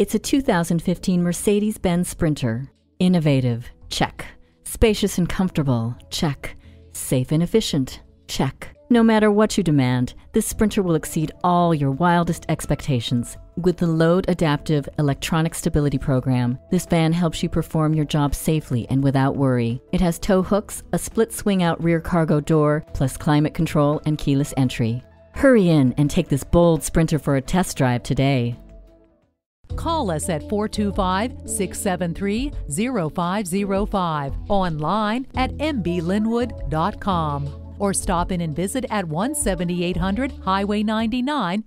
It's a 2015 Mercedes Benz Sprinter. Innovative, check. Spacious and comfortable, check. Safe and efficient, check. No matter what you demand, this Sprinter will exceed all your wildest expectations. With the Load Adaptive Electronic Stability Program, this van helps you perform your job safely and without worry. It has tow hooks, a split swing out rear cargo door, plus climate control and keyless entry. Hurry in and take this bold Sprinter for a test drive today. Call us at 425 673 0505, online at mblynnwood.com, or stop in and visit at 17800 Highway 99